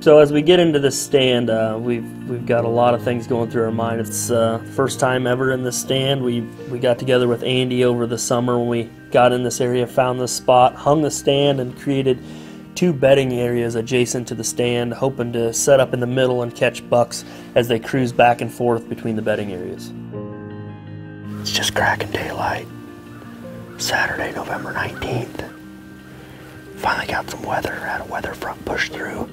So as we get into this stand, uh, we've we've got a lot of things going through our mind. It's uh, first time ever in this stand. We we got together with Andy over the summer when we got in this area, found this spot, hung the stand, and created two bedding areas adjacent to the stand, hoping to set up in the middle and catch bucks as they cruise back and forth between the bedding areas. It's just cracking daylight. Saturday, November 19th. Finally got some weather, had a weather front push through.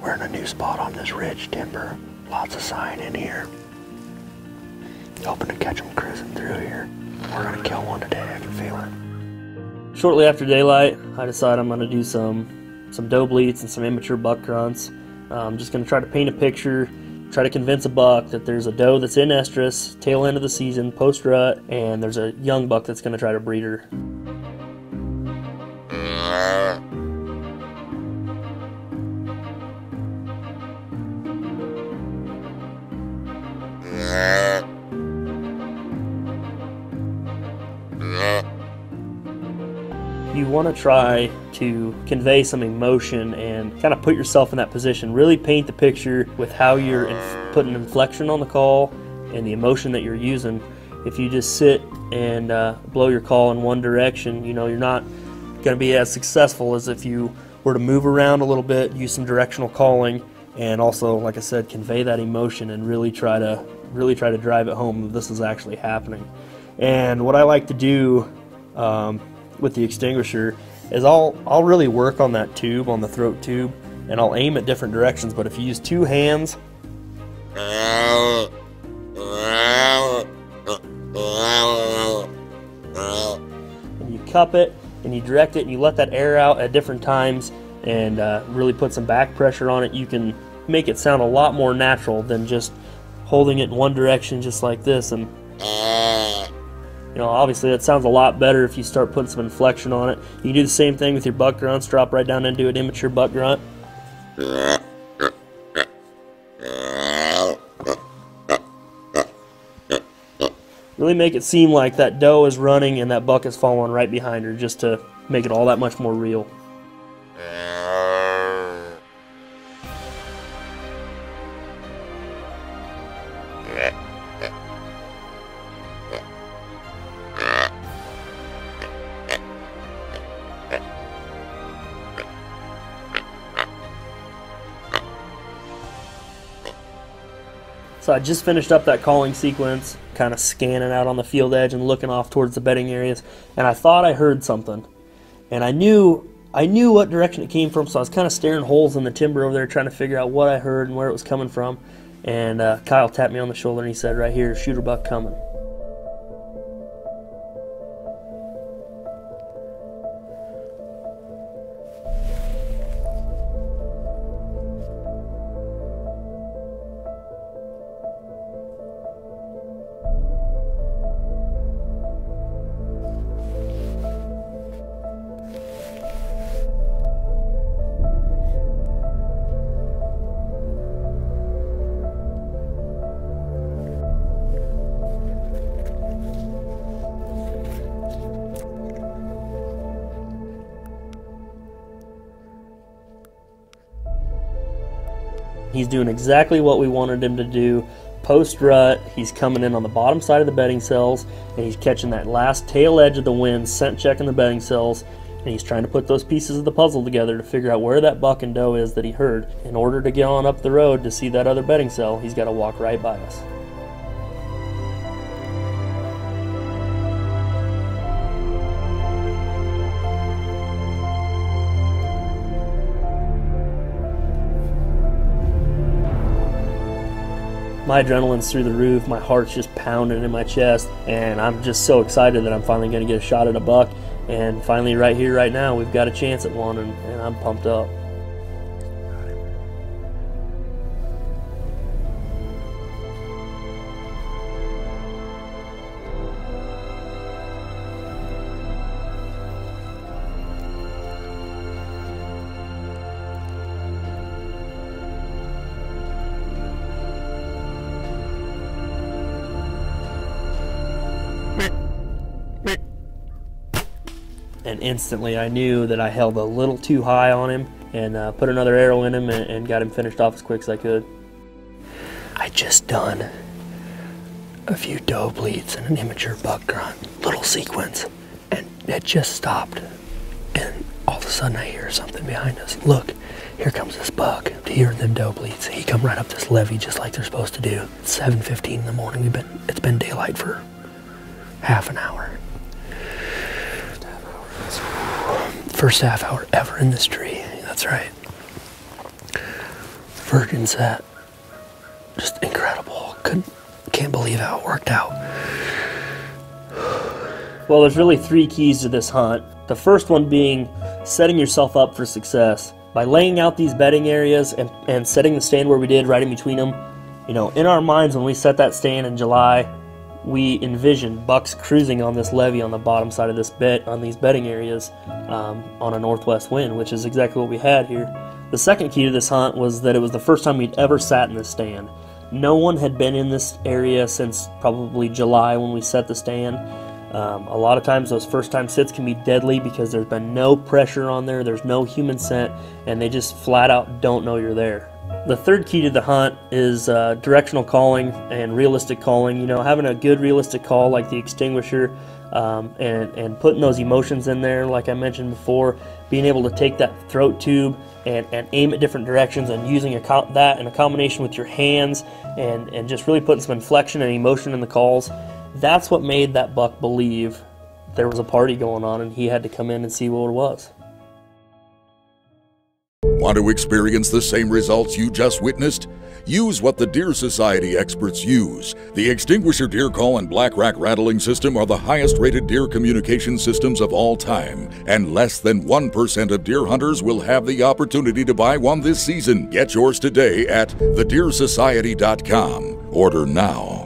We're in a new spot on this ridge timber. Lots of sign in here. Hoping to catch them cruising through here. We're gonna kill one today, I can feel it. Shortly after daylight, I decide I'm gonna do some some doe bleats and some immature buck grunts. Uh, I'm just gonna try to paint a picture, try to convince a buck that there's a doe that's in estrus, tail end of the season, post rut, and there's a young buck that's gonna try to breed her. Mm-hmm. Want to try to convey some emotion and kind of put yourself in that position. Really paint the picture with how you're inf- putting inflection on the call and the emotion that you're using. If you just sit and uh, blow your call in one direction, you know, you're not going to be as successful as if you were to move around a little bit, use some directional calling, and also, like I said, convey that emotion and really try to really try to drive it home that this is actually happening. And what I like to do um, with the extinguisher is I'll I'll really work on that tube on the throat tube and I'll aim at different directions but if you use two hands and you cup it and you direct it and you let that air out at different times and uh, really put some back pressure on it you can make it sound a lot more natural than just holding it in one direction just like this and you know, obviously that sounds a lot better if you start putting some inflection on it. You can do the same thing with your buck grunts, drop right down into an immature buck grunt. Really make it seem like that doe is running and that buck is following right behind her just to make it all that much more real. So I just finished up that calling sequence, kind of scanning out on the field edge and looking off towards the bedding areas, and I thought I heard something. And I knew I knew what direction it came from, so I was kind of staring holes in the timber over there trying to figure out what I heard and where it was coming from. And uh, Kyle tapped me on the shoulder and he said, right here, shooter buck coming. He's doing exactly what we wanted him to do. Post rut, he's coming in on the bottom side of the bedding cells and he's catching that last tail edge of the wind, scent checking the bedding cells, and he's trying to put those pieces of the puzzle together to figure out where that buck and doe is that he heard. In order to get on up the road to see that other bedding cell, he's got to walk right by us. My adrenaline's through the roof, my heart's just pounding in my chest, and I'm just so excited that I'm finally going to get a shot at a buck. And finally, right here, right now, we've got a chance at one, and, and I'm pumped up. And instantly I knew that I held a little too high on him and uh, put another arrow in him and, and got him finished off as quick as I could. I just done a few doe bleats and an immature buck grunt, little sequence, and it just stopped. And all of a sudden I hear something behind us. Look, here comes this buck. To hear them doe bleats. He come right up this levee just like they're supposed to do. It's 7:15 in the morning. We've been it's been daylight for half an hour. First half hour ever in this tree. That's right. Virgin set. Just incredible. Couldn't can't believe how it worked out. Well, there's really three keys to this hunt. The first one being setting yourself up for success. By laying out these bedding areas and, and setting the stand where we did right in between them, you know, in our minds when we set that stand in July, we envisioned bucks cruising on this levee on the bottom side of this bed on these bedding areas um, on a northwest wind, which is exactly what we had here. The second key to this hunt was that it was the first time we'd ever sat in this stand. No one had been in this area since probably July when we set the stand. Um, a lot of times, those first time sits can be deadly because there's been no pressure on there, there's no human scent, and they just flat out don't know you're there. The third key to the hunt is uh, directional calling and realistic calling. You know, having a good realistic call like the extinguisher um, and, and putting those emotions in there, like I mentioned before, being able to take that throat tube and, and aim at different directions and using a that in a combination with your hands and, and just really putting some inflection and emotion in the calls. That's what made that buck believe there was a party going on and he had to come in and see what it was. Want to experience the same results you just witnessed? Use what the Deer Society experts use. The Extinguisher Deer Call and Black Rack Rattling System are the highest rated deer communication systems of all time, and less than 1% of deer hunters will have the opportunity to buy one this season. Get yours today at thedeersociety.com. Order now.